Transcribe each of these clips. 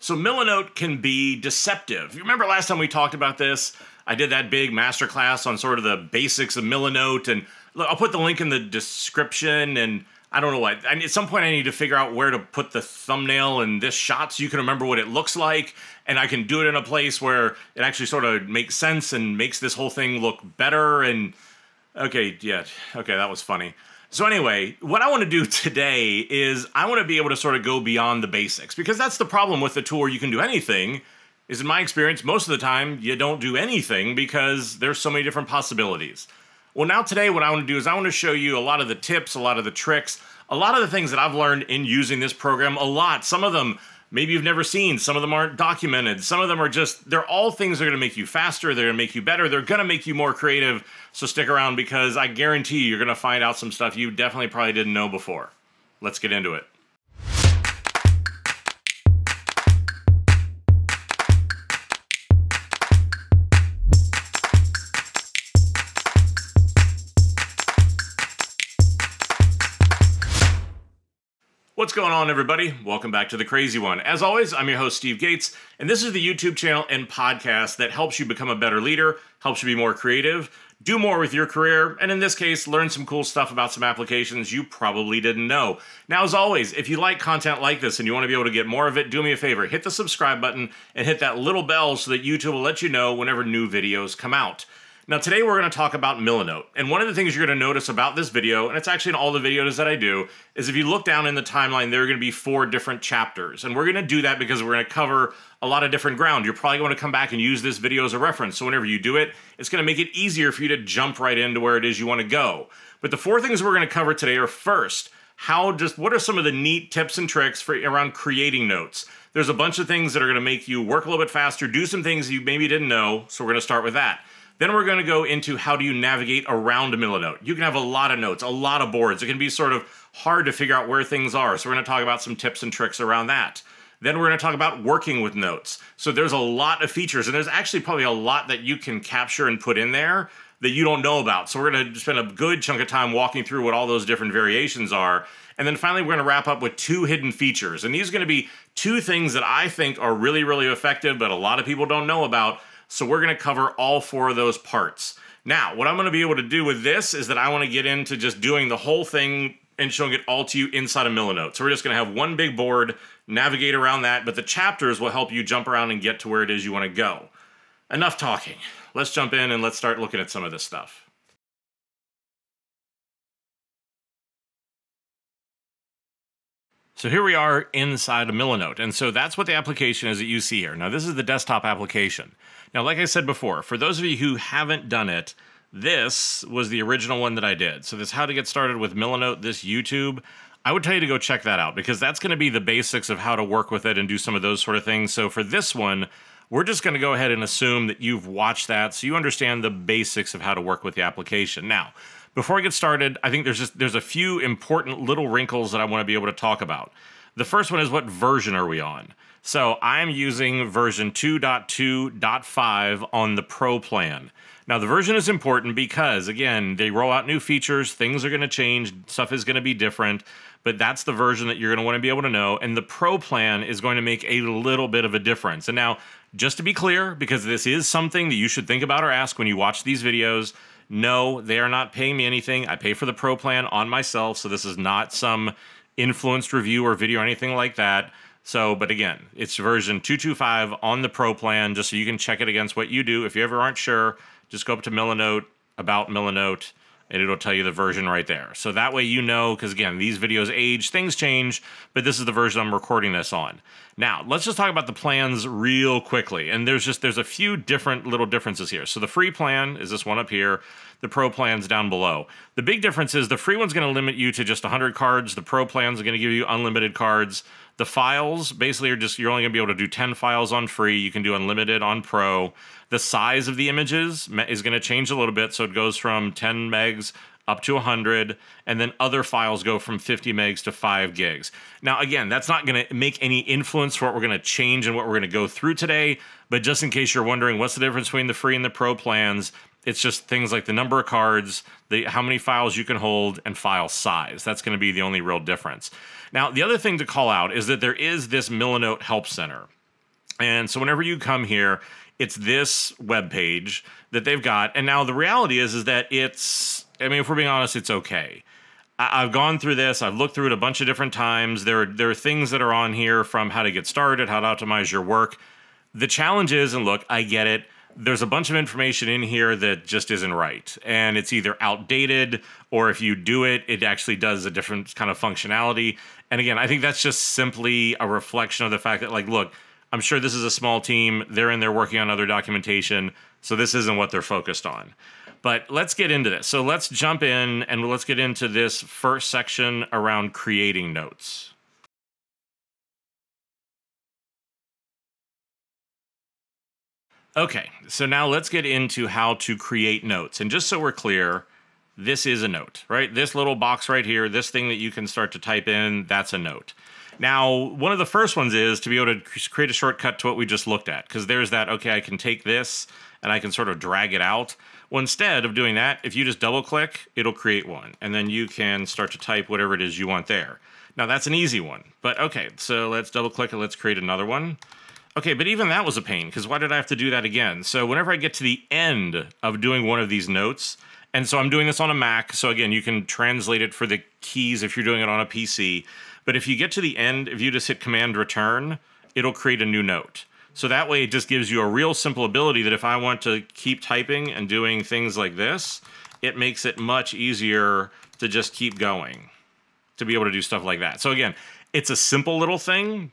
So Milanote can be deceptive. You remember last time we talked about this? I did that big masterclass on sort of the basics of Milanote, and I'll put the link in the description. And I don't know what. I, at some point, I need to figure out where to put the thumbnail in this shot so you can remember what it looks like, and I can do it in a place where it actually sort of makes sense and makes this whole thing look better. And okay, yeah, okay, that was funny. So anyway, what I want to do today is I want to be able to sort of go beyond the basics because that's the problem with the tour. You can do anything. Is in my experience, most of the time you don't do anything because there's so many different possibilities. Well, now today, what I want to do is I want to show you a lot of the tips, a lot of the tricks, a lot of the things that I've learned in using this program. A lot. Some of them maybe you've never seen. Some of them aren't documented. Some of them are just, they're all things that are going to make you faster. They're going to make you better. They're going to make you more creative. So stick around because I guarantee you, you're going to find out some stuff you definitely probably didn't know before. Let's get into it. What's going on, everybody? Welcome back to The Crazy One. As always, I'm your host, Steve Gates, and this is the YouTube channel and podcast that helps you become a better leader, helps you be more creative, do more with your career, and in this case, learn some cool stuff about some applications you probably didn't know. Now, as always, if you like content like this and you want to be able to get more of it, do me a favor hit the subscribe button and hit that little bell so that YouTube will let you know whenever new videos come out. Now today we're to talk about Milanote. And one of the things you're to notice about this video, and it's actually in all the videos that I do, is if you look down in the timeline, there are to be four different chapters. And we're to do that because we're to cover a lot of different ground. You're probably to come back and use this video as a reference. So whenever you do it, it's to make it easier for you to jump right into where it is you want to go. But the four things we're to cover today are first, how just what are some of the neat tips and tricks for around creating notes? There's a bunch of things that are to make you work a little bit faster, do some things you maybe didn't know. So we're to start with that. Then we're going to go into how do you navigate around a Milanote. You can have a lot of notes, a lot of boards. It can be sort of hard to figure out where things are. So we're going to talk about some tips and tricks around that. Then we're going to talk about working with notes. So there's a lot of features, and there's actually probably a lot that you can capture and put in there that you don't know about. So we're going to spend a good chunk of time walking through what all those different variations are. And then finally, we're going to wrap up with two hidden features. And these are going to be two things that I think are really, really effective, but a lot of people don't know about so we're going to cover all four of those parts. Now, what I'm going to be able to do with this is that I want to get into just doing the whole thing and showing it all to you inside of Milanote. So we're just going to have one big board, navigate around that, but the chapters will help you jump around and get to where it is you want to go. Enough talking. Let's jump in and let's start looking at some of this stuff. So here we are inside of Milanote. And so that's what the application is that you see here. Now, this is the desktop application. Now, like I said before, for those of you who haven't done it, this was the original one that I did. So this how to get started with Milanote, this YouTube. I would tell you to go check that out because that's going to be the basics of how to work with it and do some of those sort of things. So for this one, we're just going to go ahead and assume that you've watched that so you understand the basics of how to work with the application. Now, before I get started, I think there's just there's a few important little wrinkles that I want to be able to talk about. The first one is what version are we on? So I'm using version 2.2.5 on the Pro plan. Now the version is important because again, they roll out new features, things are going to change, stuff is going to be different, but that's the version that you're going to want to be able to know and the Pro plan is going to make a little bit of a difference. And now, just to be clear because this is something that you should think about or ask when you watch these videos, no, they are not paying me anything. I pay for the pro plan on myself, so this is not some influenced review or video or anything like that. So, but again, it's version 225 on the pro plan, just so you can check it against what you do. If you ever aren't sure, just go up to Milanote, about Milanote, and it'll tell you the version right there. So that way you know, because again, these videos age, things change, but this is the version I'm recording this on. Now, let's just talk about the plans real quickly. And there's just, there's a few different little differences here. So the free plan is this one up here. The pro plan's down below. The big difference is the free one's going to limit you to just 100 cards. The pro plan's are going to give you unlimited cards. The files basically are just, you're only going to be able to do 10 files on free. You can do unlimited on pro. The size of the images is going to change a little bit. So it goes from 10 megs up to 100, and then other files go from 50 megs to 5 gigs. Now, again, that's not going to make any influence for what we're going to change and what we're going to go through today, but just in case you're wondering what's the difference between the free and the pro plans, it's just things like the number of cards, the how many files you can hold, and file size. That's going to be the only real difference. Now, the other thing to call out is that there is this Milanote Help Center. And so whenever you come here, it's this web page that they've got. And now the reality is is that it's I mean, if we're being honest, it's okay. I, have gone through this. I've looked through it a bunch of different times. There, are, there are things that are on here from how to get started, how to optimize your work. The challenge is, and look, I get it. There's a bunch of information in here that just isn't right. And it's either outdated or if you do it, it actually does a different kind of functionality. And again, I think that's just simply a reflection of the fact that, like, look, I'm sure this is a small team. They're in there working on other documentation. So this isn't what they're focused on. But let's get into this. So let's jump in and let's get into this first section around creating notes. Okay, so now let's get into how to create notes. And just so we're clear, this is a note, right? This little box right here, this thing that you can start to type in, that's a note. Now, one of the first ones is to be able to create a shortcut to what we just looked at, because there's that, okay, I can take this and I can sort of drag it out. Well, instead of doing that, if you just double click, it'll create one. And then you can start to type whatever it is you want there. Now, that's an easy one. But okay, so let's double click and let's create another one. Okay, but even that was a pain because why did I have to do that again? So whenever I get to the end of doing one of these notes, and so I'm doing this on a Mac, so again, you can translate it for the keys if you're doing it on a PC. But if you get to the end, if you just hit Command Return, it'll create a new note. So that way it just gives you a real simple ability that if I want to keep typing and doing things like this, it makes it much easier to just keep going, to be able to do stuff like that. So again, it's a simple little thing,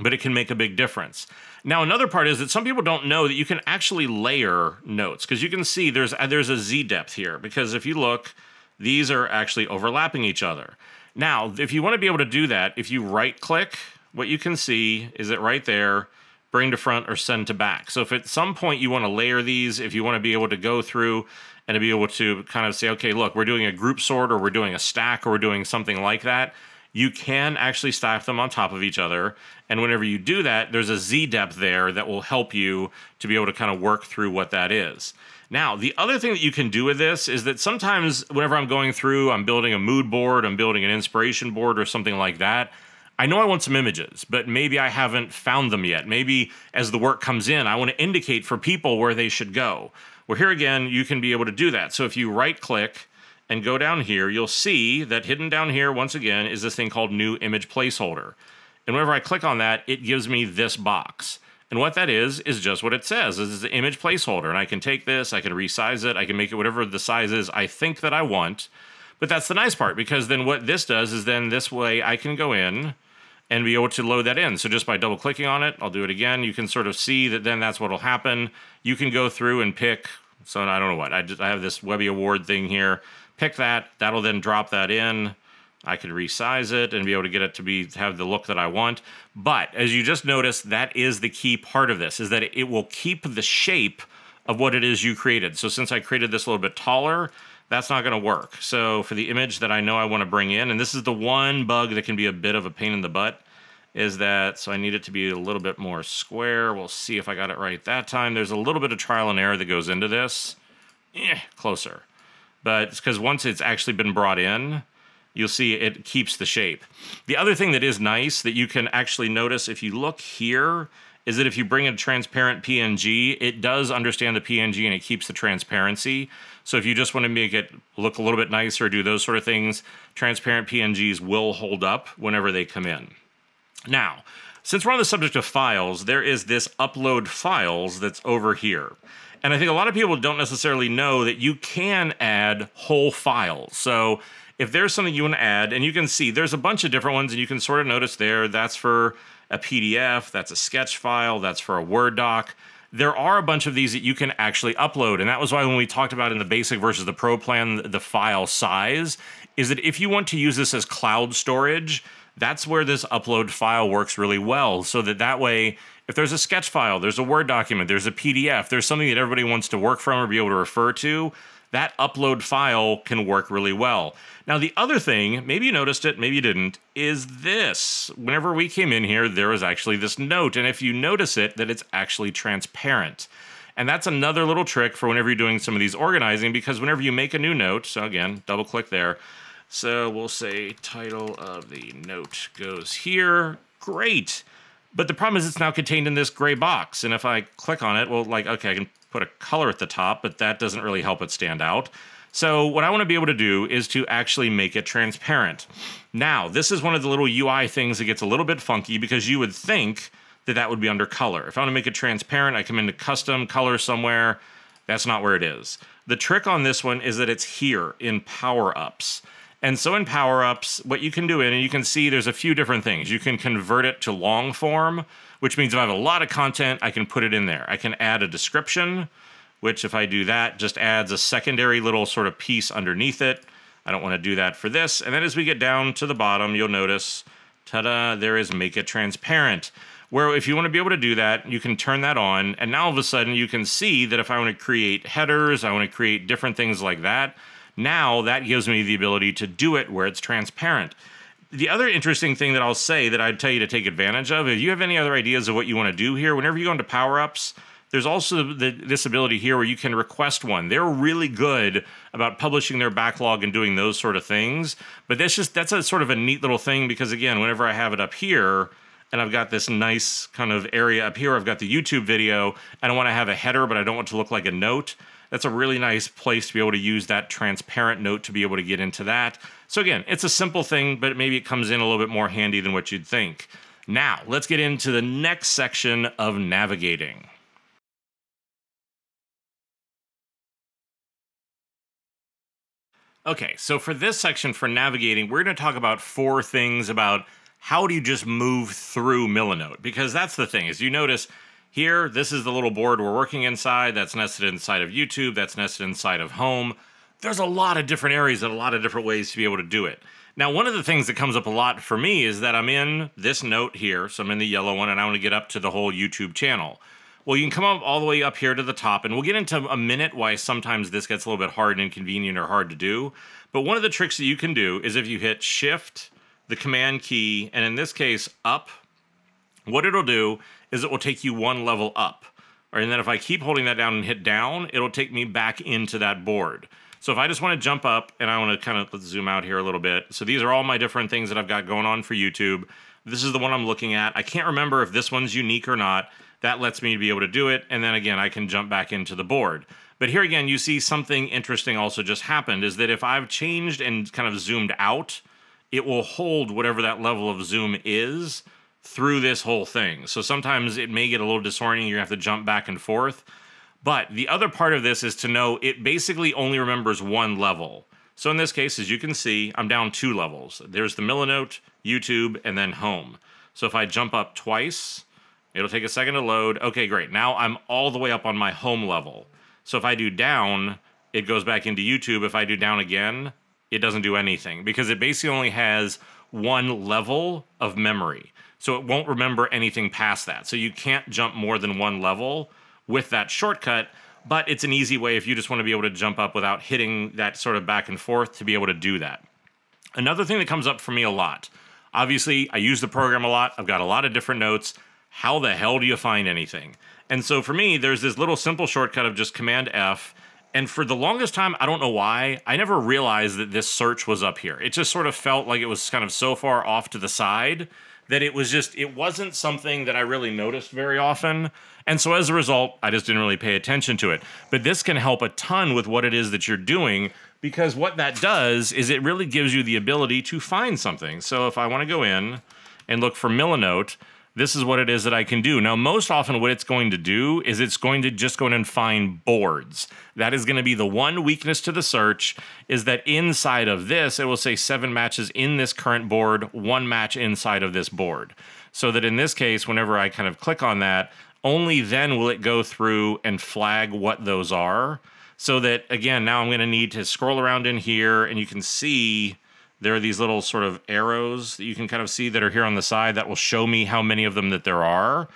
but it can make a big difference. Now, another part is that some people don't know that you can actually layer notes because you can see there's uh, there's a z depth here because if you look, these are actually overlapping each other. Now, if you want to be able to do that, if you right click, what you can see is it right there, bring to front or send to back. So if at some point you want to layer these, if you want to be able to go through and to be able to kind of say, okay, look, we're doing a group sort or we're doing a stack or we're doing something like that, you can actually stack them on top of each other. And whenever you do that, there's a Z depth there that will help you to be able to kind of work through what that is. Now, the other thing that you can do with this is that sometimes whenever I'm going through, I'm building a mood board, I'm building an inspiration board or something like that. I know I want some images, but maybe I haven't found them yet. Maybe as the work comes in, I want to indicate for people where they should go. Well, here again, you can be able to do that. So if you right click and go down here, you'll see that hidden down here, once again, is this thing called New Image Placeholder. And whenever I click on that, it gives me this box. And what that is, is just what it says. This is the image placeholder. And I can take this, I can resize it, I can make it whatever the size is I think that I want. But that's the nice part because then what this does is then this way I can go in and be able to load that in. So just by double clicking on it, I'll do it again. You can sort of see that then that's what will happen. You can go through and pick. So I don't know what I just I have this Webby Award thing here. Pick that. That'll then drop that in. I could resize it and be able to get it to be have the look that I want. But as you just noticed, that is the key part of this is that it will keep the shape of what it is you created. So since I created this a little bit taller, that's not going to work. So for the image that I know I want to bring in, and this is the one bug that can be a bit of a pain in the butt, is that, so I need it to be a little bit more square. We'll see if I got it right that time. There's a little bit of trial and error that goes into this. Eh, closer. But it's because once it's actually been brought in, you'll see it keeps the shape. The other thing that is nice that you can actually notice if you look here is that if you bring a transparent PNG, it does understand the PNG and it keeps the transparency. So if you just want to make it look a little bit nicer, do those sort of things, transparent PNGs will hold up whenever they come in. Now, since we're on the subject of files, there is this upload files that's over here. And I think a lot of people don't necessarily know that you can add whole files. So if there's something you want to add, and you can see there's a bunch of different ones, and you can sort of notice there that's for a PDF, that's a sketch file, that's for a Word doc. There are a bunch of these that you can actually upload. And that was why when we talked about in the basic versus the pro plan, the file size, is that if you want to use this as cloud storage, that's where this upload file works really well. So that that way, if there's a sketch file, there's a Word document, there's a PDF, there's something that everybody wants to work from or be able to refer to, that upload file can work really well. Now, the other thing, maybe you noticed it, maybe you didn't, is this. Whenever we came in here, there was actually this note. And if you notice it, that it's actually transparent. And that's another little trick for whenever you're doing some of these organizing, because whenever you make a new note, so again, double click there. So we'll say title of the note goes here. Great. But the problem is it's now contained in this gray box. And if I click on it, well, like, okay, I can put a color at the top, but that doesn't really help it stand out. So what I want to be able to do is to actually make it transparent. Now, this is one of the little UI things that gets a little bit funky because you would think that that would be under color. If I want to make it transparent, I come into custom color somewhere. That's not where it is. The trick on this one is that it's here in power ups. And so in power ups, what you can do in, and you can see there's a few different things. You can convert it to long form, which means if I have a lot of content, I can put it in there. I can add a description, which if I do that, just adds a secondary little sort of piece underneath it. I don't want to do that for this. And then as we get down to the bottom, you'll notice, ta-da, there is make it transparent where if you want to be able to do that, you can turn that on, and now all of a sudden you can see that if I want to create headers, I want to create different things like that, now that gives me the ability to do it where it's transparent. The other interesting thing that I'll say that I'd tell you to take advantage of, if you have any other ideas of what you want to do here, whenever you go into power ups, there's also the, this ability here where you can request one. They're really good about publishing their backlog and doing those sort of things. But that's just that's a sort of a neat little thing because again, whenever I have it up here, and I've got this nice kind of area up here. I've got the YouTube video. I don't want to have a header, but I don't want to look like a note. That's a really nice place to be able to use that transparent note to be able to get into that. So again, it's a simple thing, but maybe it comes in a little bit more handy than what you'd think. Now, let's get into the next section of navigating. Okay, so for this section for navigating, we're going to talk about four things about how do you just move through Milanote? Because that's the thing, is you notice here, this is the little board we're working inside, that's nested inside of YouTube, that's nested inside of home. There's a lot of different areas and a lot of different ways to be able to do it. Now, one of the things that comes up a lot for me is that I'm in this note here, so I'm in the yellow one, and I want to get up to the whole YouTube channel. Well, you can come up all the way up here to the top, and we'll get into a minute why sometimes this gets a little bit hard and inconvenient or hard to do. But one of the tricks that you can do is if you hit Shift the command key, and in this case, up, what it'll do is it will take you one level up. And then if I keep holding that down and hit down, it'll take me back into that board. So if I just want to jump up and I want to kind of let's zoom out here a little bit. So these are all my different things that I've got going on for YouTube. This is the one I'm looking at. I can't remember if this one's unique or not. That lets me be able to do it. And then again, I can jump back into the board. But here again, you see something interesting also just happened is that if I've changed and kind of zoomed out, it will hold whatever that level of zoom is through this whole thing. So sometimes it may get a little disorienting. You have to jump back and forth. But the other part of this is to know it basically only remembers one level. So in this case, as you can see, I'm down two levels. There's the Milanote, YouTube, and then home. So if I jump up twice, it'll take a second to load. Okay, great. Now I'm all the way up on my home level. So if I do down, it goes back into YouTube. If I do down again, it doesn't do anything because it basically only has one level of memory. So it won't remember anything past that. So you can't jump more than one level with that shortcut, but it's an easy way if you just want to be able to jump up without hitting that sort of back and forth to be able to do that. Another thing that comes up for me a lot obviously, I use the program a lot, I've got a lot of different notes. How the hell do you find anything? And so for me, there's this little simple shortcut of just Command F and for the longest time, I don't know why, I never realized that this search was up here. It just sort of felt like it was kind of so far off to the side that it was just, it wasn't something that I really noticed very often. And so as a result, I just didn't really pay attention to it. But this can help a ton with what it is that you're doing because what that does is it really gives you the ability to find something. So if I want to go in and look for Milanote, this is what it is that I can do. Now, most often what it's going to do is it's going to just go in and find boards. That is going to be the one weakness to the search is that inside of this, it will say seven matches in this current board, one match inside of this board. So that in this case, whenever I kind of click on that, only then will it go through and flag what those are. So that again, now I'm going to need to scroll around in here and you can see there are these little sort of arrows that you can kind of see that are here on the side that will show me how many of them that there are.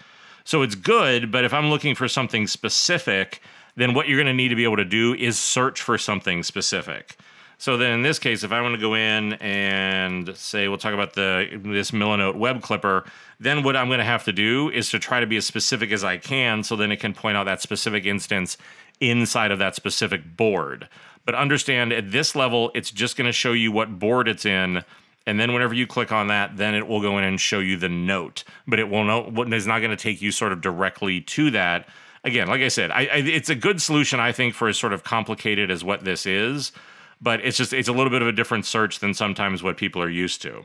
So it's good, but if I'm looking for something specific, then what you're going to need to be able to do is search for something specific. So then in this case, if I want to go in and say, we'll talk about the this Milanote web clipper, then what I'm going to have to do is to try to be as specific as I can so then it can point out that specific instance inside of that specific board. But understand at this level, it's just going to show you what board it's in. And then whenever you click on that, then it will go in and show you the note. But it will not, it's not going to take you sort of directly to that. Again, like I said, I, I, it's a good solution I think for as sort of complicated as what this is. But it's just it's a little bit of a different search than sometimes what people are used to.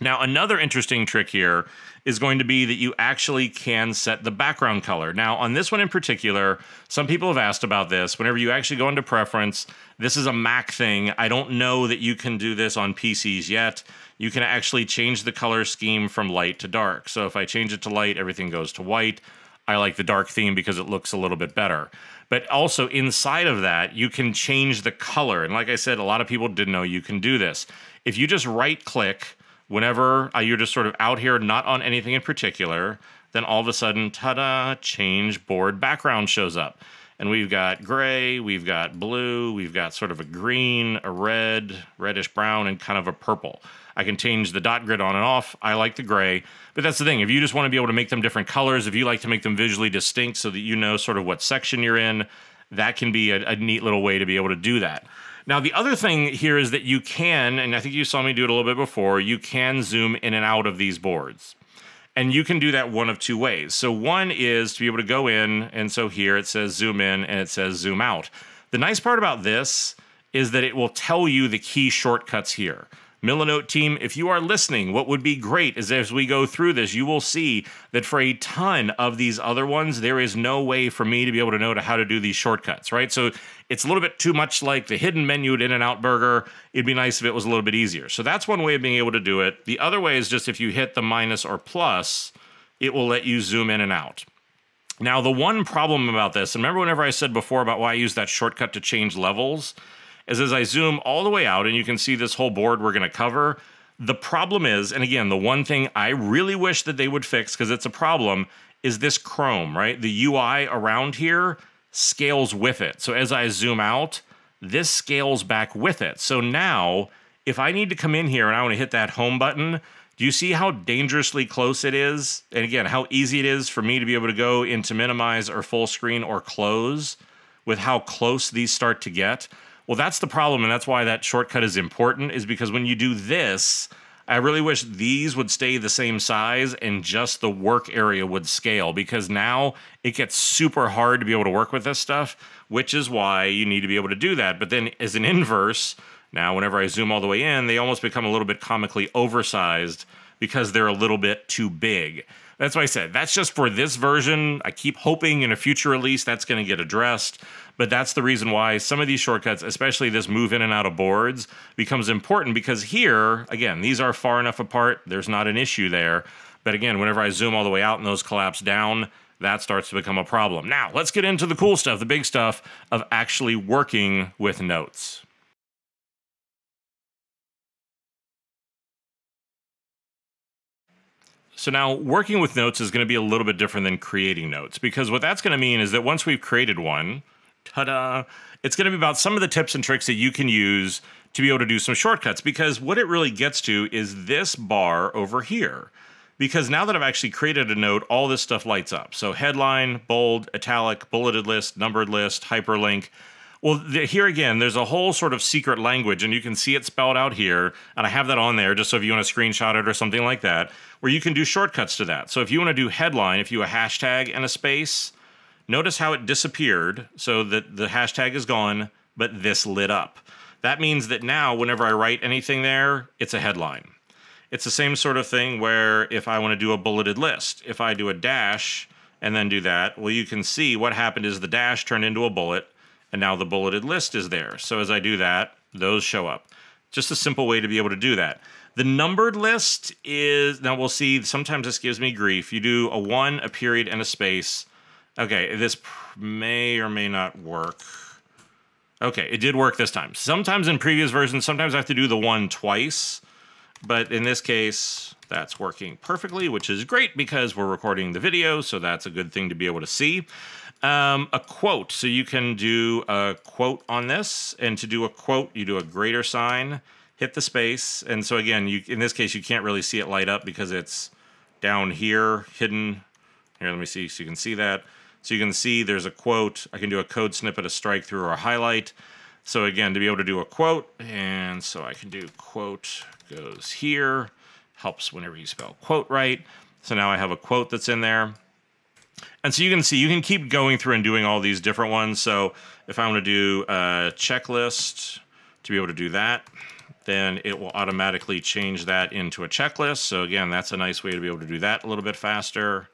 Now, another interesting trick here is going to be that you actually can set the background color. Now, on this one in particular, some people have asked about this. Whenever you actually go into preference, this is a Mac thing. I don't know that you can do this on PCs yet. You can actually change the color scheme from light to dark. So if I change it to light, everything goes to white. I like the dark theme because it looks a little bit better. But also inside of that, you can change the color. And like I said, a lot of people didn't know you can do this. If you just right click, whenever uh, you're just sort of out here, not on anything in particular, then all of a sudden, ta da, change board background shows up. And we've got gray, we've got blue, we've got sort of a green, a red, reddish brown, and kind of a purple. I can change the dot grid on and off. I like the gray. But that's the thing. If you just want to be able to make them different colors, if you like to make them visually distinct so that you know sort of what section you're in, that can be a, a neat little way to be able to do that. Now, the other thing here is that you can, and I think you saw me do it a little bit before, you can zoom in and out of these boards. And you can do that one of two ways. So, one is to be able to go in, and so here it says zoom in and it says zoom out. The nice part about this is that it will tell you the key shortcuts here. Milanote team, if you are listening, what would be great is as we go through this, you will see that for a ton of these other ones, there is no way for me to be able to know how to do these shortcuts, right? So it's a little bit too much like the hidden menu at In N Out Burger. It'd be nice if it was a little bit easier. So that's one way of being able to do it. The other way is just if you hit the minus or plus, it will let you zoom in and out. Now, the one problem about this, and remember whenever I said before about why I use that shortcut to change levels? Is as I zoom all the way out and you can see this whole board we're going to cover. The problem is, and again, the one thing I really wish that they would fix because it's a problem is this Chrome, right? The UI around here scales with it. So as I zoom out, this scales back with it. So now, if I need to come in here and I want to hit that home button, do you see how dangerously close it is? And again, how easy it is for me to be able to go into minimize or full screen or close with how close these start to get? Well, that's the problem, and that's why that shortcut is important, is because when you do this, I really wish these would stay the same size and just the work area would scale because now it gets super hard to be able to work with this stuff, which is why you need to be able to do that. But then as an inverse, now whenever I zoom all the way in, they almost become a little bit comically oversized because they're a little bit too big. That's why I said that's just for this version. I keep hoping in a future release that's going to get addressed. But that's the reason why some of these shortcuts, especially this move in and out of boards, becomes important because here, again, these are far enough apart. There's not an issue there. But again, whenever I zoom all the way out and those collapse down, that starts to become a problem. Now, let's get into the cool stuff, the big stuff of actually working with notes. So now working with notes is going to be a little bit different than creating notes because what that's going to mean is that once we've created one, ta-da, it's going to be about some of the tips and tricks that you can use to be able to do some shortcuts because what it really gets to is this bar over here. Because now that I've actually created a note, all this stuff lights up. So headline, bold, italic, bulleted list, numbered list, hyperlink, well, the, here again, there's a whole sort of secret language, and you can see it spelled out here. And I have that on there just so if you want to screenshot it or something like that, where you can do shortcuts to that. So if you want to do headline, if you a hashtag and a space, notice how it disappeared so that the hashtag is gone, but this lit up. That means that now, whenever I write anything there, it's a headline. It's the same sort of thing where if I want to do a bulleted list, if I do a dash and then do that, well, you can see what happened is the dash turned into a bullet and now the bulleted list is there. So as I do that, those show up. Just a simple way to be able to do that. The numbered list is, now we'll see, sometimes this gives me grief. You do a one, a period, and a space. Okay, this may or may not work. Okay, it did work this time. Sometimes in previous versions, sometimes I have to do the one twice. But in this case, that's working perfectly, which is great because we're recording the video, so that's a good thing to be able to see. Um, a quote. So you can do a quote on this, and to do a quote, you do a greater sign, hit the space, and so again, you in this case, you can't really see it light up because it's down here, hidden. Here, let me see so you can see that. So you can see there's a quote. I can do a code snippet, a strike through, or a highlight. So again, to be able to do a quote, and so I can do quote goes here, helps whenever you spell quote right. So now I have a quote that's in there. And so you can see, you can keep going through and doing all these different ones. So if I want to do a checklist to be able to do that, then it will automatically change that into a checklist. So again, that's a nice way to be able to do that a little bit faster.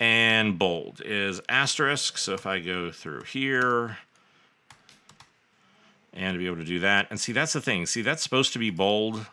And bold is asterisk. So if I go through here and to be able to do that, and see, that's the thing. See, that's supposed to be bold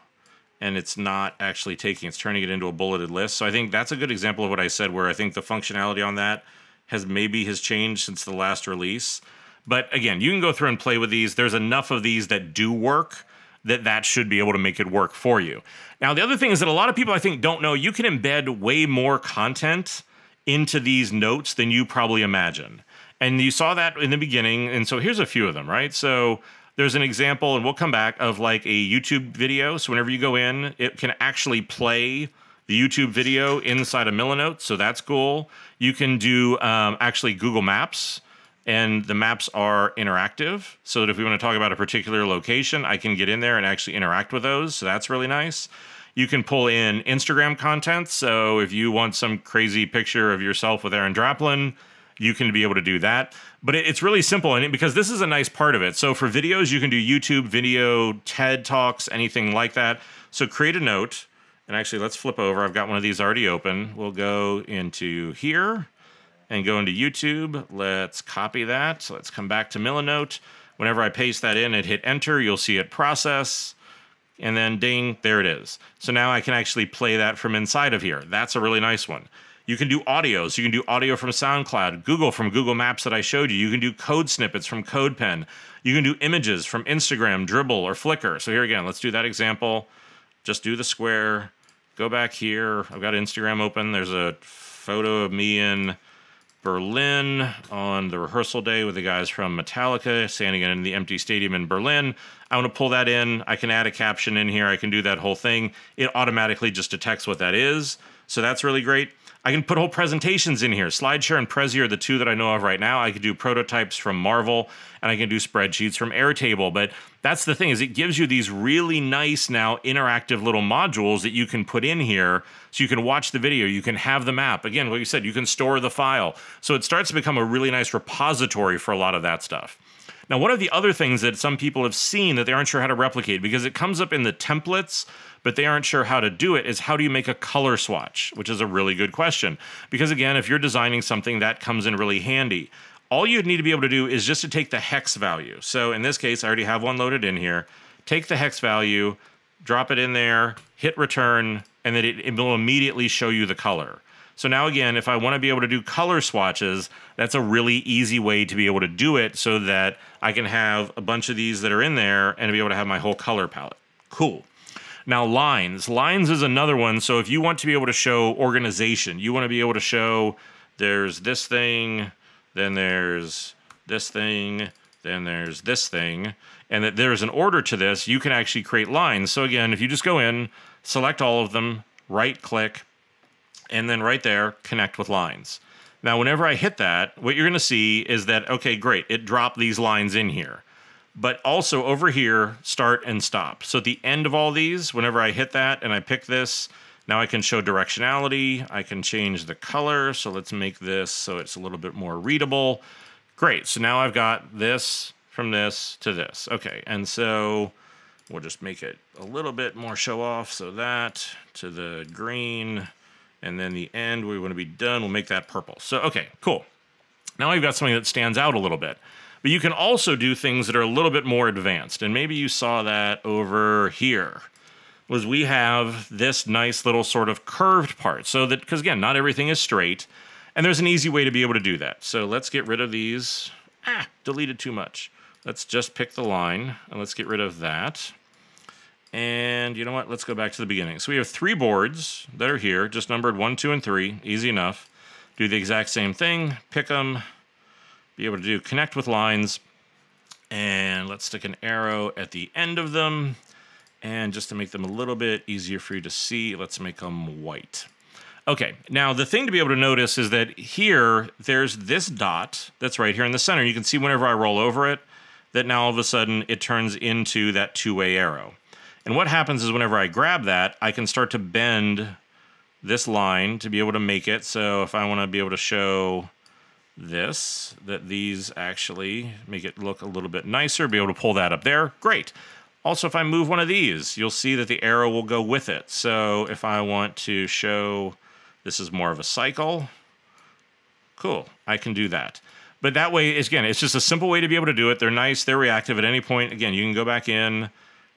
and it's not actually taking, it's turning it into a bulleted list. So I think that's a good example of what I said, where I think the functionality on that has maybe has changed since the last release. But again, you can go through and play with these. There's enough of these that do work that that should be able to make it work for you. Now, the other thing is that a lot of people I think don't know you can embed way more content into these notes than you probably imagine. And you saw that in the beginning. And so here's a few of them, right? So there's an example, and we'll come back, of like a YouTube video. So whenever you go in, it can actually play the YouTube video inside of Milanote. So that's cool. You can do um, actually Google Maps and the maps are interactive so that if we want to talk about a particular location, I can get in there and actually interact with those. So that's really nice. You can pull in Instagram content. So if you want some crazy picture of yourself with Aaron Draplin, you can be able to do that. But it's really simple and because this is a nice part of it. So for videos, you can do YouTube video, TED Talks, anything like that. So create a note. And actually, let's flip over. I've got one of these already open. We'll go into here and go into YouTube. Let's copy that. So let's come back to Milanote. Whenever I paste that in and hit enter, you'll see it process. And then ding, there it is. So now I can actually play that from inside of here. That's a really nice one. You can do audio. So you can do audio from SoundCloud, Google from Google Maps that I showed you. You can do code snippets from CodePen. You can do images from Instagram, Dribbble, or Flickr. So here again, let's do that example. Just do the square. Go back here. I've got Instagram open. There's a photo of me in Berlin on the rehearsal day with the guys from Metallica standing in the empty stadium in Berlin. I want to pull that in. I can add a caption in here. I can do that whole thing. It automatically just detects what that is. So that's really great. I can put whole presentations in here. SlideShare and Prezi are the two that I know of right now. I could do prototypes from Marvel and I can do spreadsheets from Airtable. But that's the thing is it gives you these really nice now interactive little modules that you can put in here so you can watch the video, you can have the map. Again, like you said, you can store the file. So it starts to become a really nice repository for a lot of that stuff. Now, one of the other things that some people have seen that they aren't sure how to replicate because it comes up in the templates but they aren't sure how to do it is how do you make a color swatch, which is a really good question. Because again, if you're designing something, that comes in really handy. All you'd need to be able to do is just to take the hex value. So in this case, I already have one loaded in here. Take the hex value, drop it in there, hit return, and then it, it will immediately show you the color. So now again, if I want to be able to do color swatches, that's a really easy way to be able to do it so that I can have a bunch of these that are in there and be able to have my whole color palette. Cool. Now, lines. Lines is another one. So, if you want to be able to show organization, you want to be able to show there's this thing, then there's this thing, then there's this thing, and that there's an order to this, you can actually create lines. So, again, if you just go in, select all of them, right click, and then right there, connect with lines. Now, whenever I hit that, what you're going to see is that, okay, great, it dropped these lines in here but also over here, start and stop. So at the end of all these, whenever I hit that and I pick this, now I can show directionality. I can change the color. So let's make this so it's a little bit more readable. Great. So now I've got this from this to this. Okay. And so we'll just make it a little bit more show off. So that to the green. And then the end, we want to be done. We'll make that purple. So, okay, cool. Now we've got something that stands out a little bit. But you can also do things that are a little bit more advanced. And maybe you saw that over here. Was we have this nice little sort of curved part. So that, because again, not everything is straight. And there's an easy way to be able to do that. So let's get rid of these. Ah, deleted too much. Let's just pick the line and let's get rid of that. And you know what? Let's go back to the beginning. So we have three boards that are here, just numbered one, two, and three. Easy enough. Do the exact same thing. Pick them, be able to do connect with lines. And let's stick an arrow at the end of them. And just to make them a little bit easier for you to see, let's make them white. Okay, now the thing to be able to notice is that here, there's this dot that's right here in the center. You can see whenever I roll over it, that now all of a sudden it turns into that two-way arrow. And what happens is whenever I grab that, I can start to bend this line to be able to make it. So if I want to be able to show this, that these actually make it look a little bit nicer, be able to pull that up there, great. Also, if I move one of these, you'll see that the arrow will go with it. So if I want to show this is more of a cycle, cool, I can do that. But that way, again, it's just a simple way to be able to do it. They're nice, they're reactive at any point. Again, you can go back in,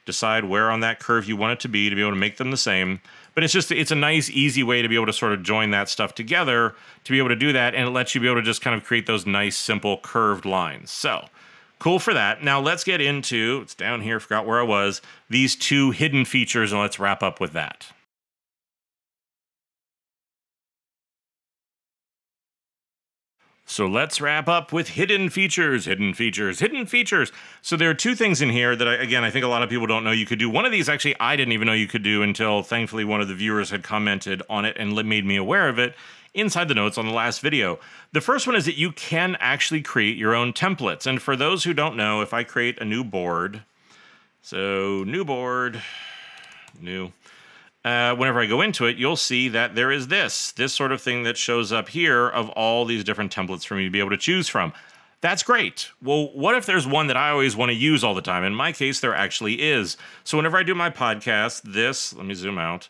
decide where on that curve you want it to be to be able to make them the same. But it's just it's a nice, easy way to be able to sort of join that stuff together to be able to do that, and it lets you be able to just kind of create those nice, simple curved lines. So cool for that. Now let's get into it's down here, forgot where I was, these two hidden features, and let's wrap up with that. So let's wrap up with hidden features, hidden features, hidden features. So there are two things in here that, I, again, I think a lot of people don't know you could do. One of these, actually, I didn't even know you could do until thankfully one of the viewers had commented on it and made me aware of it inside the notes on the last video. The first one is that you can actually create your own templates. And for those who don't know, if I create a new board, so new board, new, uh, whenever I go into it, you'll see that there is this, this sort of thing that shows up here of all these different templates for me to be able to choose from. That's great. Well, what if there's one that I always want to use all the time? In my case, there actually is. So whenever I do my podcast, this, let me zoom out,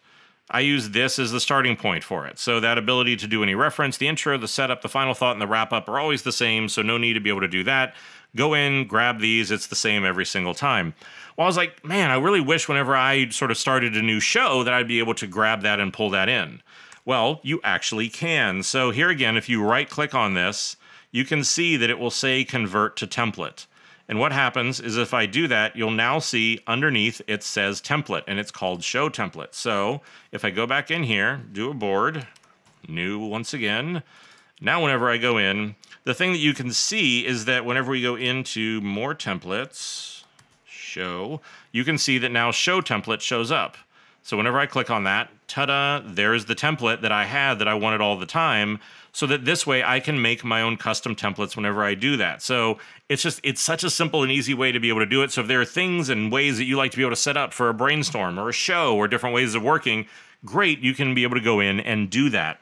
I use this as the starting point for it. So that ability to do any reference, the intro, the setup, the final thought, and the wrap up are always the same. So no need to be able to do that. Go in, grab these. It's the same every single time. Well, I was like, man, I really wish whenever I sort of started a new show that I'd be able to grab that and pull that in. Well, you actually can. So here again, if you right click on this, you can see that it will say convert to template. And what happens is if I do that, you'll now see underneath it says template and it's called show template. So if I go back in here, do a board, new once again. Now whenever I go in, the thing that you can see is that whenever we go into more templates, show, you can see that now show template shows up. So whenever I click on that, ta-da, there's the template that I had that I wanted all the time, so that this way I can make my own custom templates whenever I do that. So it's just, it's such a simple and easy way to be able to do it. So if there are things and ways that you like to be able to set up for a brainstorm or a show or different ways of working, great, you can be able to go in and do that.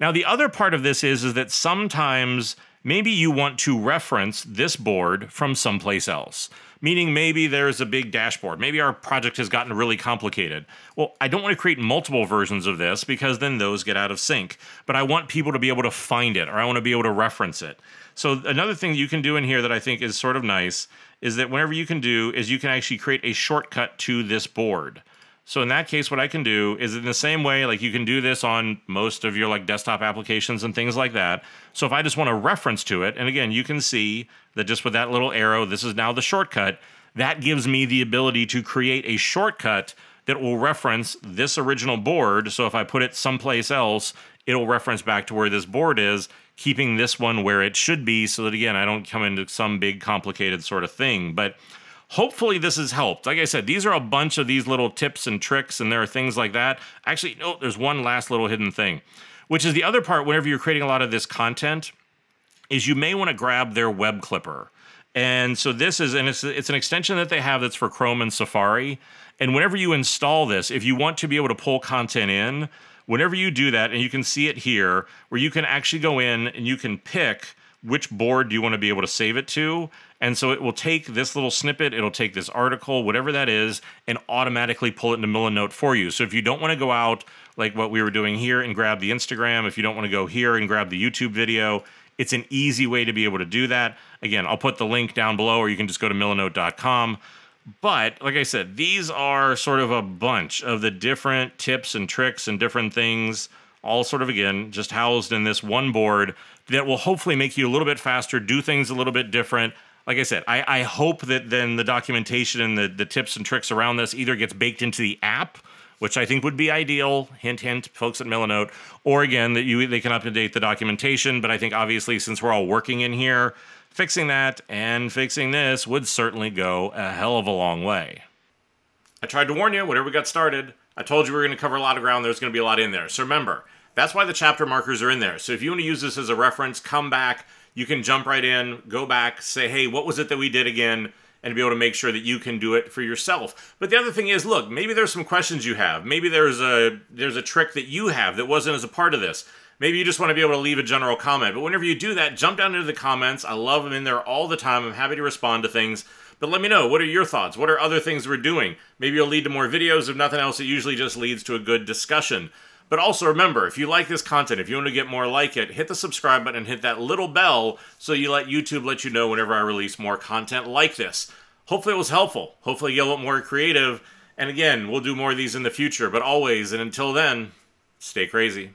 Now, the other part of this is, is that sometimes maybe you want to reference this board from someplace else meaning maybe there's a big dashboard. Maybe our project has gotten really complicated. Well, I don't want to create multiple versions of this because then those get out of sync. But I want people to be able to find it or I want to be able to reference it. So another thing you can do in here that I think is sort of nice is that whenever you can do is you can actually create a shortcut to this board. So in that case, what I can do is in the same way, like you can do this on most of your like desktop applications and things like that. So if I just want to reference to it, and again, you can see that just with that little arrow, this is now the shortcut. That gives me the ability to create a shortcut that will reference this original board. So if I put it someplace else, it'll reference back to where this board is, keeping this one where it should be so that again, I don't come into some big complicated sort of thing. But Hopefully, this has helped. Like I said, these are a bunch of these little tips and tricks, and there are things like that. Actually, no, there's one last little hidden thing, which is the other part whenever you're creating a lot of this content, is you may want to grab their web clipper. And so this is, and it's, it's an extension that they have that's for Chrome and Safari. And whenever you install this, if you want to be able to pull content in, whenever you do that, and you can see it here, where you can actually go in and you can pick which board do you want to be able to save it to. And so it will take this little snippet, it'll take this article, whatever that is, and automatically pull it into Milanote for you. So if you don't want to go out like what we were doing here and grab the Instagram, if you don't want to go here and grab the YouTube video, it's an easy way to be able to do that. Again, I'll put the link down below, or you can just go to milanote.com. But like I said, these are sort of a bunch of the different tips and tricks and different things, all sort of again, just housed in this one board that will hopefully make you a little bit faster, do things a little bit different like I said, I, I hope that then the documentation and the, the tips and tricks around this either gets baked into the app, which I think would be ideal. Hint, hint, folks at Milanote, or again that you they can update the documentation. But I think obviously since we're all working in here, fixing that and fixing this would certainly go a hell of a long way. I tried to warn you whenever we got started. I told you we were going to cover a lot of ground. There's going to be a lot in there. So remember, that's why the chapter markers are in there. So if you want to use this as a reference, come back you can jump right in, go back, say, hey, what was it that we did again? And be able to make sure that you can do it for yourself. But the other thing is, look, maybe there's some questions you have. Maybe there's a there's a trick that you have that wasn't as a part of this. Maybe you just want to be able to leave a general comment. But whenever you do that, jump down into the comments. I love them in there all the time. I'm happy to respond to things. But let me know, what are your thoughts? What are other things we're doing? Maybe it'll lead to more videos. If nothing else, it usually just leads to a good discussion. But also remember, if you like this content, if you want to get more like it, hit the subscribe button and hit that little bell so you let YouTube let you know whenever I release more content like this. Hopefully it was helpful. Hopefully you get a little more creative. And again, we'll do more of these in the future. But always, and until then, stay crazy.